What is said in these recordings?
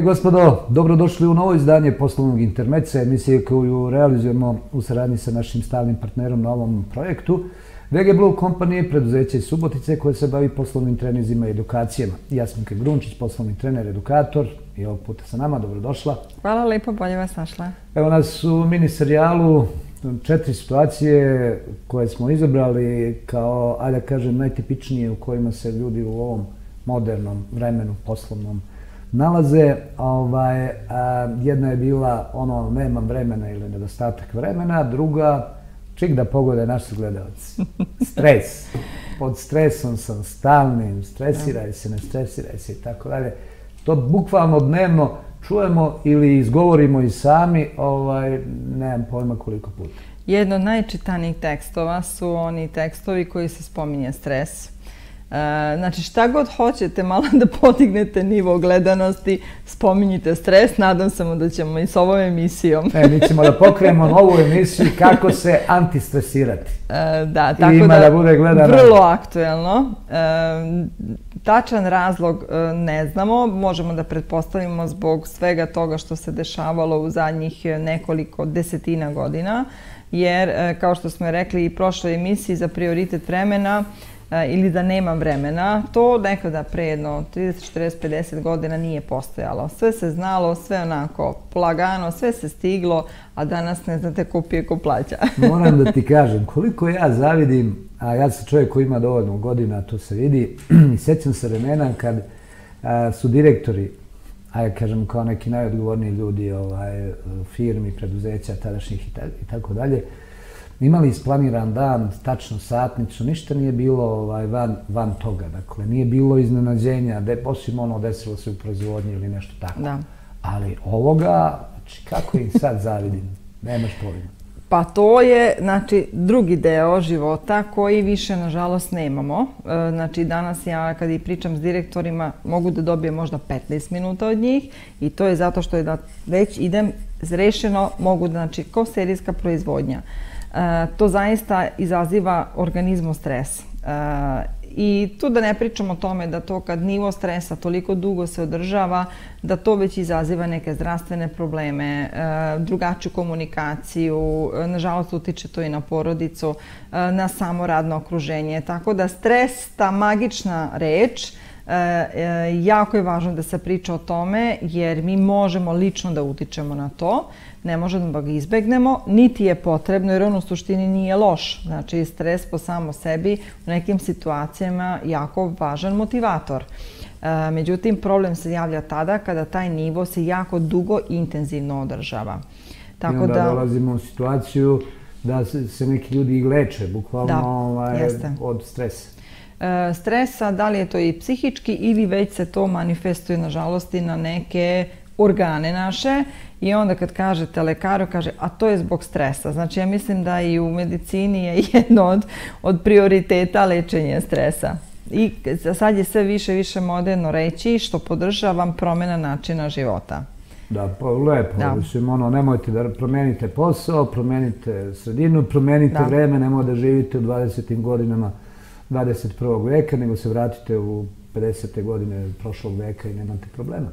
I gospodo, dobrodošli u novo izdanje poslovnog intermeca, emisije koju realizujemo u saradnji sa našim stalnim partnerom na ovom projektu. VG Blue Company je preduzeće iz Subotice koje se bavi poslovnim trenizima i edukacijama. Jasminka Grunčić, poslovni trener, edukator i ovog puta sa nama, dobrodošla. Hvala lepo, bolje vas našla. Evo nas u mini serijalu četiri situacije koje smo izabrali kao, ajde da kažem, najtipičnije u kojima se ljudi u ovom modernom vremenu poslovnom nalaze. Ovaj, jedna je bila ono, nemam vremena ili nedostatak vremena, druga, čik da pogode naši gledalci. Stres. Pod stresom sam stalnim, stresiraj se, ne stresiraj se i tako dalje. To bukvalno dnevno čujemo ili izgovorimo i sami, ovaj, nemam pojma koliko puta. Jedno od najčitanijih tekstova su oni tekstovi koji se spominje stres znači šta god hoćete malo da podignete nivo gledanosti, spominjite stres, nadam se da ćemo i s ovom emisijom. E, mi ćemo da pokrijemo novu emisiju kako se antistresirati. E, da, tako ima da, da bude gledano. vrlo aktuelno. E, tačan razlog e, ne znamo, možemo da pretpostavimo zbog svega toga što se dešavalo u zadnjih nekoliko desetina godina, jer e, kao što smo rekli i prošloj emisiji za prioritet vremena, E, ili da nemam vremena, to nekada pre jedno 30, 40, 50 godina nije postojalo. Sve se znalo, sve onako plagano, sve se stiglo, a danas ne znate ko pije, ko plaća. Moram da ti kažem, koliko ja zavidim, a ja sam čovjek koji ima dovoljno godina, to se vidi, i sećam se vremena kad a, su direktori, ajde kažem kao neki najodgovorniji ljudi ovaj, firmi, preduzeća tadašnjih i tako dalje, imali isplaniran dan, tačno satnicu, ništa nije bilo ovaj, van, van toga. Dakle, nije bilo iznenađenja, da osim ono desilo se u proizvodnji ili nešto tako. Da. Ali ovoga, znači, kako im sad zavidim, nemaš pojma. Pa to je, znači, drugi deo života koji više, nažalost, nemamo. E, znači, danas ja, kad i pričam s direktorima, mogu da dobijem možda 15 minuta od njih i to je zato što je da već idem zrešeno, mogu da, znači, ko serijska proizvodnja. E, to zaista izaziva organizmu stres. E, I tu da ne pričamo o tome da to kad nivo stresa toliko dugo se održava, da to već izaziva neke zdravstvene probleme, e, drugačiju komunikaciju, nažalost utiče to i na porodicu, na samo radno okruženje. Tako da stres, ta magična reč, jako je važno da se priča o tome jer mi možemo lično da utičemo na to ne možemo da ga izbegnemo, niti je potrebno, jer on u suštini nije loš. Znači, stres po samo sebi u nekim situacijama jako važan motivator. E, međutim, problem se javlja tada kada taj nivo se jako dugo i intenzivno održava. Tako I onda da, dolazimo u situaciju da se, se neki ljudi i leče, bukvalno da, ovaj, od stresa. E, stresa, da li je to i psihički ili već se to manifestuje, nažalost, i na neke organe naše i onda kad kažete lekaru, kaže, a to je zbog stresa. Znači ja mislim da i u medicini je jedno od, od prioriteta lečenje stresa. I sad je sve više više moderno reći što podržavam promjena načina života. Da, pa lepo. Da. Mislim, ono, nemojte da promenite posao, promenite sredinu, promenite da. vreme, nemoj da živite u 20. godinama 21. veka, nego se vratite u 50. godine prošlog veka i nemate problema.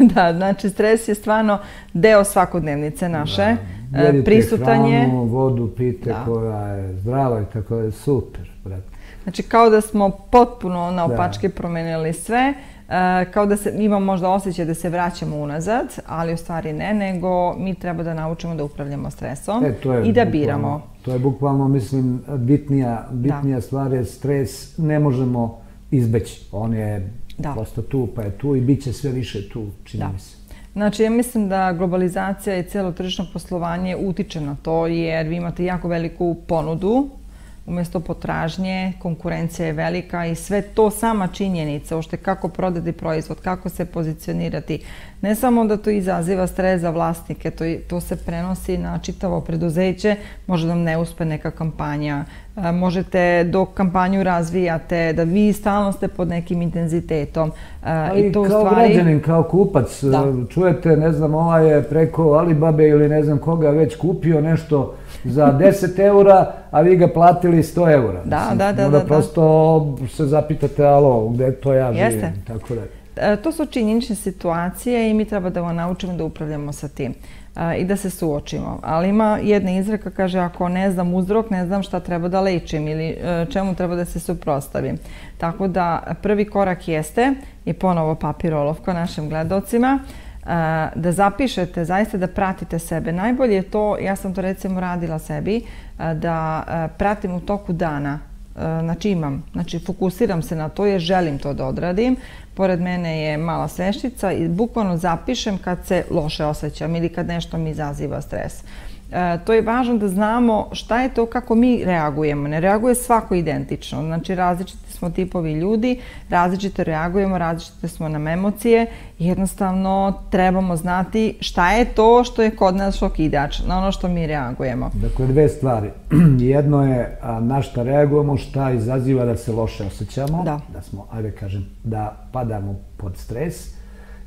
da, znači stres je stvarno deo svakodnevnice naše. Da. Jedite Prisutan je. hranu, vodu pite da. koja je zdrava i tako je super. Brate. Znači kao da smo potpuno na opačke da. promenili sve. Uh, kao da se, imamo možda osjećaj da se vraćamo unazad, ali u stvari ne, nego mi treba da naučimo da upravljamo stresom e, to je i da bukvalno, biramo. To je bukvalno, mislim, bitnija, bitnija da. stvar je stres ne možemo izbeći. On je da. prosto tu, pa je tu i bit će sve više tu, čini da. mi se. Znači, ja mislim da globalizacija i celo tržišno poslovanje utiče na to, jer vi imate jako veliku ponudu umesto potražnje, konkurencija je velika i sve to sama činjenica, ošte kako prodati proizvod, kako se pozicionirati. Ne samo da to izaziva stres za vlasnike, to, to se prenosi na čitavo preduzeće, može da vam ne uspe neka kampanja, možete dok kampanju razvijate, da vi stalno ste pod nekim intenzitetom. Ali I to kao stvari... građanin, kao kupac, da. čujete, ne znam, ova je preko Alibabe ili ne znam koga već kupio nešto za 10 eura, a vi ga platili 100 eura. Da, da, da. Onda da, prosto da. se zapitate, alo, gde to ja živim, Jeste. tako da. to su činjenične situacije i mi treba da naučimo da upravljamo sa tim i da se suočimo. Ali ima jedna izreka, kaže, ako ne znam uzrok, ne znam šta treba da lečim ili e, čemu treba da se suprostavim. Tako da prvi korak jeste, i ponovo papirolovka našim gledocima, e, da zapišete, zaista da pratite sebe. Najbolje je to, ja sam to recimo radila sebi, e, da pratim u toku dana znači imam, znači fokusiram se na to jer želim to da odradim, pored mene je mala sveštica i bukvalno zapišem kad se loše osjećam ili kad nešto mi izaziva stres. E, to je važno da znamo šta je to kako mi reagujemo. Ne reaguje svako identično. Znači različiti smo tipovi ljudi, različito reagujemo, različite smo nam emocije. Jednostavno trebamo znati šta je to što je kod nas šokidač, na ono što mi reagujemo. Dakle, dve stvari. Jedno je a, na šta reagujemo, šta izaziva da se loše osjećamo, da, da smo, ajde kažem, da padamo pod stres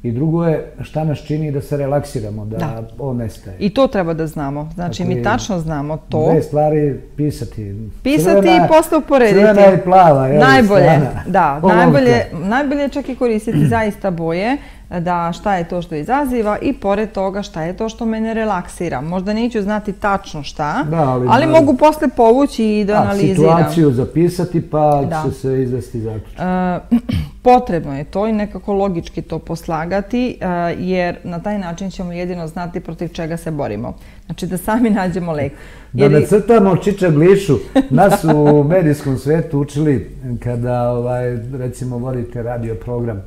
I drugo je šta nas čini da se relaksiramo, da, da. on nestaje. I to treba da znamo. Znači, dakle, mi tačno znamo to. Dve stvari pisati. Pisati crvena, i posle uporediti. Crvena i plava. Jel, najbolje, strana. da. Najbolje, najbolje čak i koristiti zaista boje da šta je to što izaziva i pored toga šta je to što mene relaksira. Možda neću znati tačno šta, da, ali, ali da, mogu posle povući i da, da analiziram. Situaciju zapisati pa da. će se izvesti zaključak. E, potrebno je to i nekako logički to poslagati e, jer na taj način ćemo jedino znati protiv čega se borimo. Znači da sami nađemo lek. Da ne crtamo čiča glišu. Nas u medijskom svetu učili kada ovaj, recimo vodite radio program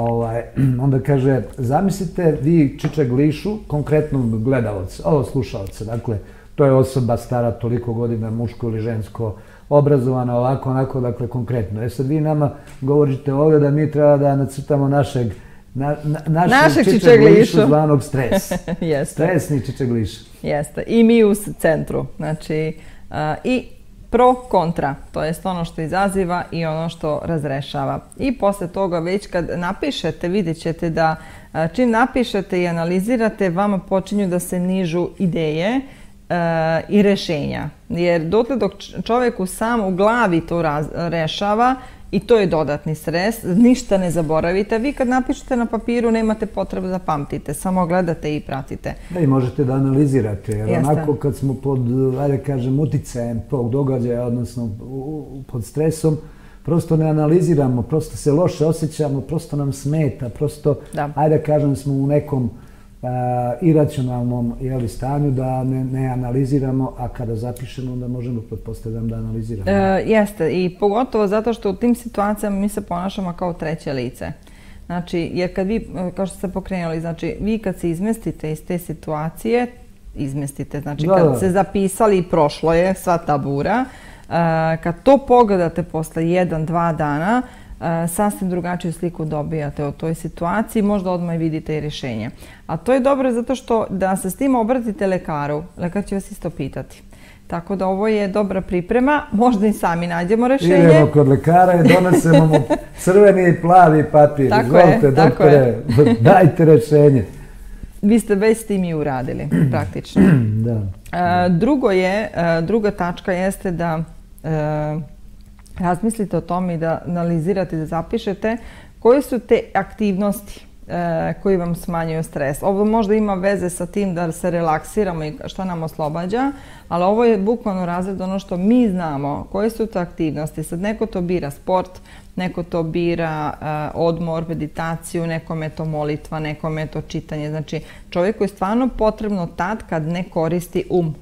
ovaj, onda kaže, zamislite vi Čiča Glišu, konkretno gledalac, ovo slušalca, dakle, to je osoba stara toliko godina, muško ili žensko, obrazovana ovako, onako, dakle, konkretno. E sad vi nama govorite ovdje da mi treba da nacrtamo našeg Na, na, našeg, našeg čičeglišu zvanog stres. Jeste. Stresni čičegliš. Jeste. I mi u centru. Znači, uh, i pro, kontra, to jest ono što izaziva i ono što razrešava. I posle toga već kad napišete, vidjet ćete da čim napišete i analizirate, vama počinju da se nižu ideje e, i rešenja. Jer dotle dok čovjeku sam u glavi to rešava, I to je dodatni stres, ništa ne zaboravite. Vi kad napišete na papiru nemate potrebu da pamtite, samo gledate i pratite. Da i možete da analizirate, jer Jeste. onako kad smo pod, ajde kažem, uticajem tog događaja, odnosno pod stresom, prosto ne analiziramo, prosto se loše osjećamo, prosto nam smeta, prosto, da. ajde kažem, smo u nekom iracionalnom jeli, stanju da ne, ne analiziramo, a kada zapišemo onda možemo pretpostavljam da analiziramo. E, jeste i pogotovo zato što u tim situacijama mi se ponašamo kao treće lice. Znači, jer kad vi, kao što ste pokrenuli, znači vi kad se izmestite iz te situacije, izmestite, znači da, kad da. se zapisali i prošlo je sva ta bura, e, kad to pogledate posle jedan, dva dana, E, sasvim drugačiju sliku dobijate o toj situaciji, možda odmah vidite i rješenje. A to je dobro zato što da se s tim obratite lekaru, lekar će vas isto pitati. Tako da ovo je dobra priprema, možda i sami nađemo rešenje. Idemo kod lekara i donesemo mu crveni i plavi papir. Tako Izvolite, je, doktore, tako je. dajte rešenje. Vi ste već s tim i uradili, praktično. da. E, drugo je, e, druga tačka jeste da razmislite o tome i da analizirate, da zapišete koje su te aktivnosti e, koji vam smanjuju stres. Ovo možda ima veze sa tim da se relaksiramo i što nam oslobađa, ali ovo je bukvalno razred ono što mi znamo, koje su to aktivnosti. Sad neko to bira sport, neko to bira e, odmor, meditaciju, nekome je to molitva, nekome je to čitanje. Znači čovjeku je stvarno potrebno tad kad ne koristi um,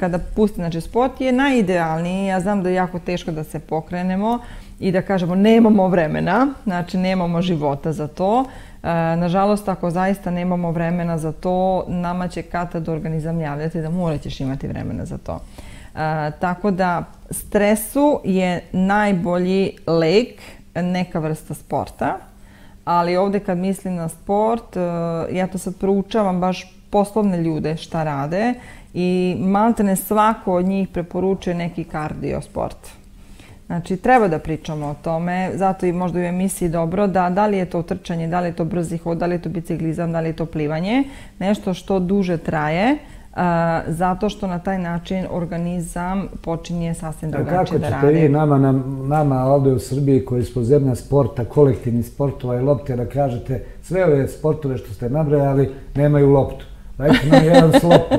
kada pusti, znači sport je najidealniji, ja znam da je jako teško da se pokrenemo i da kažemo nemamo vremena, znači nemamo života za to. Nažalost, ako zaista nemamo vremena za to, nama će kad organizam javljati da morat ćeš imati vremena za to. Tako da stresu je najbolji lek, neka vrsta sporta, ali ovdje kad mislim na sport, ja to sad proučavam baš poslovne ljude šta rade i maltene svako od njih preporučuje neki kardio sport. Znači, treba da pričamo o tome, zato i možda u emisiji dobro da da li je to trčanje, da li je to brzi hod, da li je to biciklizam, da li je to plivanje, nešto što duže traje, zato što na taj način organizam počinje sasvim drugačije da radi. Kako ćete vi nama, nama ovde u Srbiji koji smo zemlja sporta, kolektivni sportova i lopte da kažete sve ove sportove što ste nabrajali nemaju loptu. Dajte nam jedan s loptom.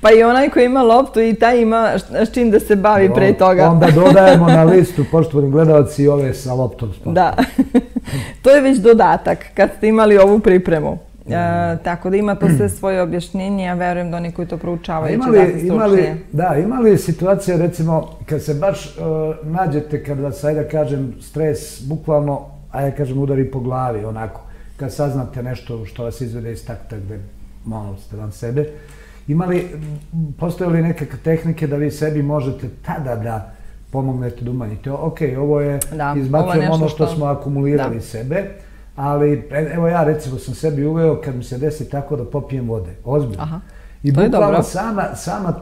pa i onaj koji ima loptu i taj ima s čim da se bavi no, pre toga. onda dodajemo na listu, poštovani gledalci, ove sa loptom sporta. Da. to je već dodatak kad ste imali ovu pripremu. E, tako da ima to sve svoje objašnjenje, ja verujem da oni koji to proučavaju će dati stručnije. Da, imali situacija recimo kad se baš uh, nađete, kad vas, ajde da kažem, stres bukvalno, ajde da kažem, udari po glavi, onako, kad saznate nešto što vas izvede iz takta gde malo ste van sebe, imali, postoje li neke tehnike da vi sebi možete tada da pomognete da umanjite? Ok, ovo je, da, izbacujem ono što, što smo akumulirali da. sebe, ali evo ja recimo sam sebi uveo kad mi se desi tako da popijem vode, ozbiljno. Aha. I bukvalno sama, sama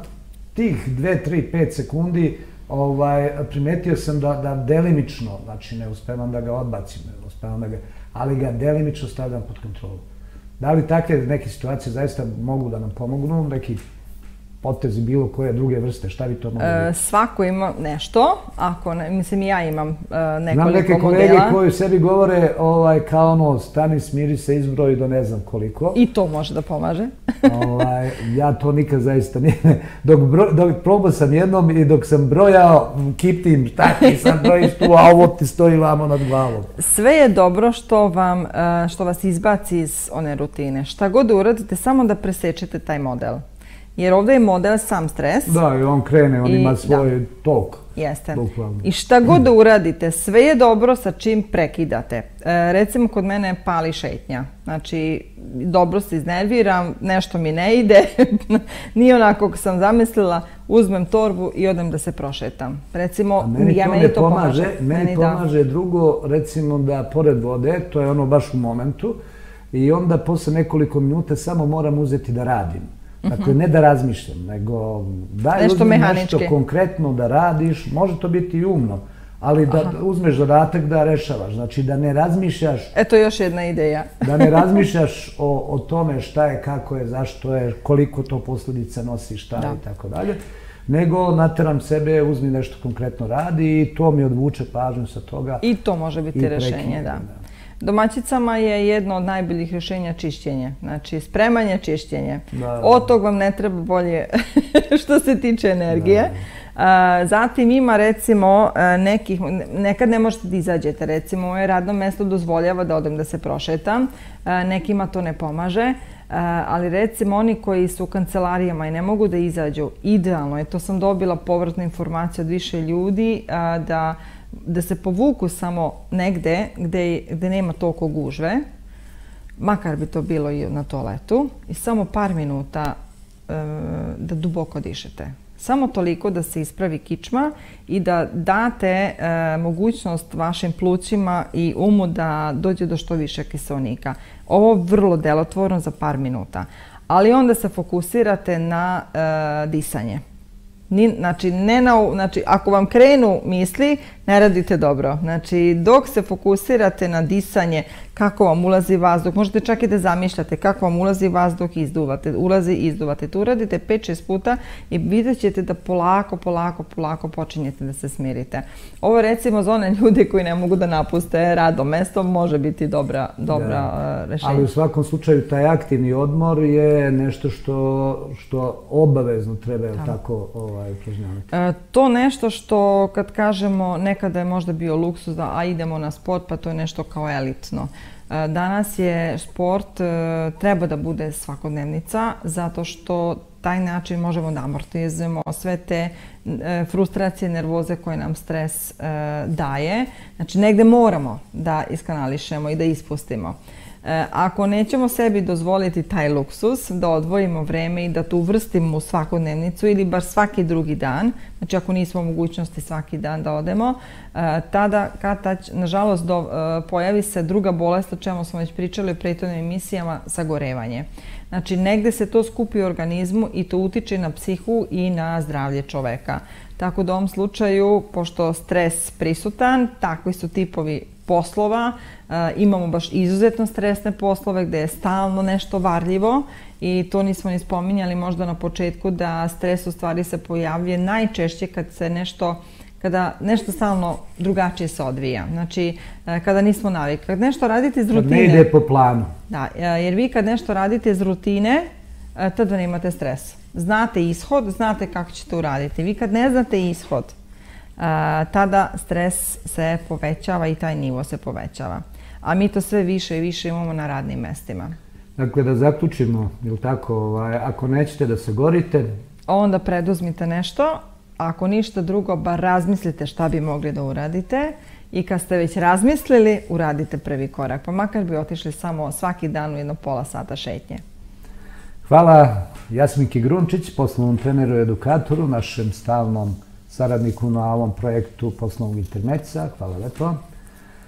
tih 2, 3, 5 sekundi ovaj, primetio sam da, da delimično, znači ne uspevam da ga odbacim, ne uspevam da ga, ali ga delimično stavljam pod kontrolu. Da li takve neke situacije zaista mogu da nam pomognu, neki potezi bilo koje druge vrste, šta vi to mogu e, Svako ima nešto, ako ne, mislim ja imam e, nekoliko Znam neke kolege modela. koji sebi govore ovaj, kao ono, stani, smiri se, izbroji do ne znam koliko. I to može da pomaže. Ovaj, ja to nikad zaista nije. Dok, bro, dok probao sam jednom i dok sam brojao, kiptim, šta ti sad brojiš tu, a ovo ti stoji vamo nad glavom. Sve je dobro što, vam, e, što vas izbaci iz one rutine. Šta god da uradite, samo da presečete taj model. Jer ovde je model sam stres. Da, i on krene, on I, ima svoj da. tok. Jeste. Bukvalno. I šta god da uradite, sve je dobro sa čim prekidate. E, recimo, kod mene pali šetnja. Znači, dobro se iznerviram, nešto mi ne ide, nije onako kako sam zamislila, uzmem torbu i odem da se prošetam. Recimo, meni ja, to meni to pomaže. pomaže. Meni, meni da. pomaže da. drugo, recimo da pored vode, to je ono baš u momentu, i onda posle nekoliko minuta samo moram uzeti da radim. Dakle, ne da razmišljam, nego daj nešto, nešto konkretno da radiš, može to biti i umno, ali da Aha. uzmeš zadatak da rešavaš, znači da ne razmišljaš... Eto još jedna ideja. da ne razmišljaš o, o tome šta je, kako je, zašto je, koliko to posledica nosi, šta da. i tako dalje, nego nateram sebe, uzmi nešto konkretno radi i to mi odvuče pažnju sa toga. I to može biti rešenje, da. da. Domaćicama je jedno od najboljih rješenja čišćenje. Znači, spremanje, čišćenje. Da, da. Od tog vam ne treba bolje što se tiče energije. Da, da. Zatim ima recimo nekih, nekad ne možete da izađete, recimo moje radno mesto dozvoljava da odem da se prošetam, nekima to ne pomaže, ali recimo oni koji su u kancelarijama i ne mogu da izađu, idealno je, to sam dobila povratnu informaciju od više ljudi, da da se povuku samo negde gde, gde nema toliko gužve, makar bi to bilo i na toaletu, i samo par minuta e, da duboko dišete. Samo toliko da se ispravi kičma i da date e, mogućnost vašim plućima i umu da dođe do što više kiselnika. Ovo vrlo delotvorno za par minuta. Ali onda se fokusirate na e, disanje. Ni, znači, ne na, znači, ako vam krenu misli, ne radite dobro. Znači, dok se fokusirate na disanje, kako vam ulazi vazduh, možete čak i da zamišljate kako vam ulazi vazduh i izduvate, ulazi izduvate. To uradite 5-6 puta i vidjet ćete da polako, polako, polako počinjete da se smirite. Ovo recimo za one ljude koji ne mogu da napuste rado mesto može biti dobra, dobra da. rešenja. Ali u svakom slučaju taj aktivni odmor je nešto što, što obavezno treba da. tako ovaj, upražnjavati. E, to nešto što kad kažemo nekada je možda bio luksuz da a idemo na sport pa to je nešto kao elitno. E, danas je sport, e, treba da bude svakodnevnica, zato što taj način možemo da amortizujemo sve te e, frustracije, nervoze koje nam stres daje. Znači, negde moramo da iskanališemo i da ispustimo. E, ako nećemo sebi dozvoliti taj luksus, da odvojimo vreme i da to uvrstimo u svakodnevnicu ili bar svaki drugi dan, znači ako nismo u mogućnosti svaki dan da odemo, e, tada, kad nažalost, do, e, pojavi se druga bolest, o čemu smo već pričali u prethodnim emisijama, sagorevanje. Znači, negde se to skupi u organizmu i to utiče na psihu i na zdravlje čoveka. Tako da u ovom slučaju, pošto stres prisutan, takvi su tipovi poslova, imamo baš izuzetno stresne poslove gde je stalno nešto varljivo i to nismo ni spominjali možda na početku da stres u stvari se pojavljuje najčešće kad se nešto kada nešto stalno drugačije se odvija. Znači, kada nismo navikli. Kad nešto radite iz rutine... Kad ne ide po planu. Da, jer vi kad nešto radite iz rutine, tada nemate stres. Znate ishod, znate kako ćete uraditi. Vi kad ne znate ishod, tada stres se povećava i taj nivo se povećava. A mi to sve više i više imamo na radnim mestima. Dakle, da zaključimo, ili tako, ovaj, ako nećete da se gorite... Onda preduzmite nešto, ako ništa drugo, bar razmislite šta bi mogli da uradite i kad ste već razmislili, uradite prvi korak. Pa makar bi otišli samo svaki dan u jedno pola sata šetnje. Hvala Jasminki Grunčić, poslovnom treneru i edukatoru, našem stalnom saradniku na ovom projektu poslovnog interneca. Hvala lepo.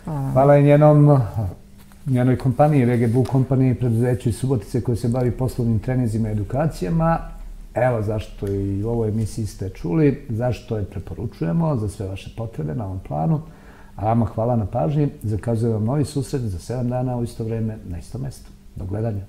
Hvala. I njenom, njenoj kompaniji, VGBU kompaniji, preduzeću iz Subotice koji se bavi poslovnim trenizima i edukacijama. Evo zašto i u ovoj emisiji ste čuli, zašto je preporučujemo za sve vaše potrebe na ovom planu. A vama hvala na pažnji. Zakazujem vam novi susret za 7 dana u isto vreme na isto mesto. Do gledanja.